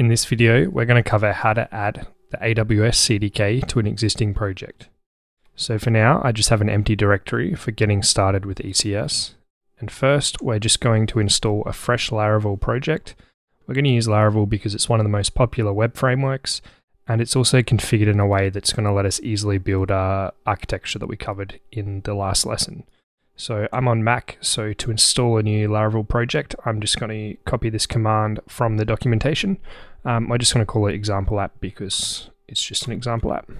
In this video, we're going to cover how to add the AWS CDK to an existing project. So for now, I just have an empty directory for getting started with ECS. And first, we're just going to install a fresh Laravel project. We're going to use Laravel because it's one of the most popular web frameworks, and it's also configured in a way that's going to let us easily build our architecture that we covered in the last lesson. So I'm on Mac, so to install a new Laravel project, I'm just going to copy this command from the documentation. Um, I'm just going to call it example app because it's just an example app.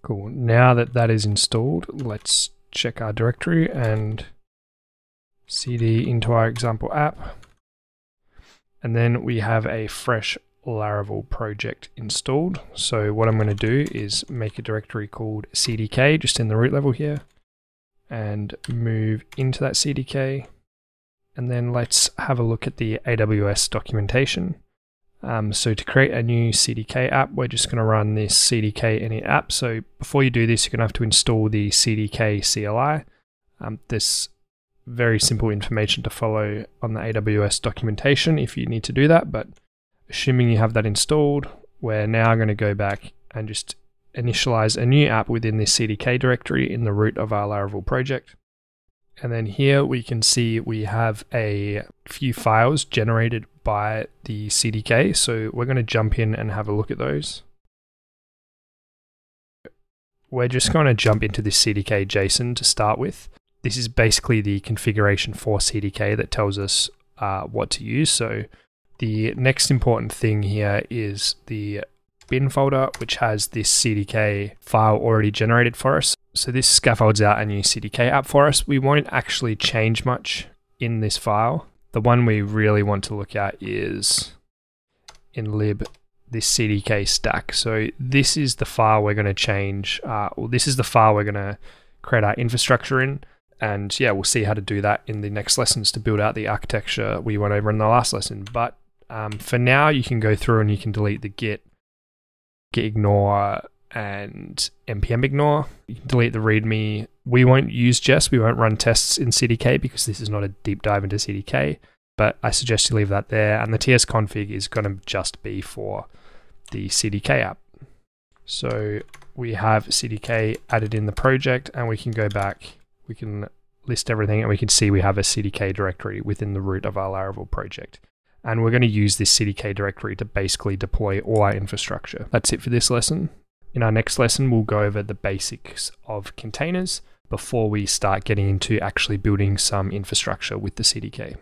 Cool. Now that that is installed, let's check our directory and cd into our example app. And then we have a fresh Laravel project installed. So what I'm going to do is make a directory called CDK just in the root level here and move into that CDK. And then let's have a look at the AWS documentation. Um, so to create a new CDK app, we're just going to run this CDK init app. So before you do this, you're going to have to install the CDK CLI. Um, this very simple information to follow on the AWS documentation if you need to do that. But assuming you have that installed, we're now going to go back and just initialize a new app within this CDK directory in the root of our Laravel project. And then here we can see we have a few files generated by the CDK. So we're going to jump in and have a look at those. We're just going to jump into this CDK JSON to start with. This is basically the configuration for CDK that tells us uh, what to use. So the next important thing here is the bin folder, which has this CDK file already generated for us. So this scaffolds out a new CDK app for us. We won't actually change much in this file. The one we really want to look at is in lib this CDK stack. So this is the file we're going to change. Uh, well, this is the file we're going to create our infrastructure in. And yeah, we'll see how to do that in the next lessons to build out the architecture we went over in the last lesson. But um, for now, you can go through and you can delete the git, git ignore, and npm ignore. You can delete the readme. We won't use Jest. We won't run tests in CDK because this is not a deep dive into CDK. But I suggest you leave that there. And the TS config is going to just be for the CDK app. So we have CDK added in the project, and we can go back. We can list everything, and we can see we have a CDK directory within the root of our Laravel project and we're going to use this CDK directory to basically deploy all our infrastructure. That's it for this lesson. In our next lesson, we'll go over the basics of containers before we start getting into actually building some infrastructure with the CDK.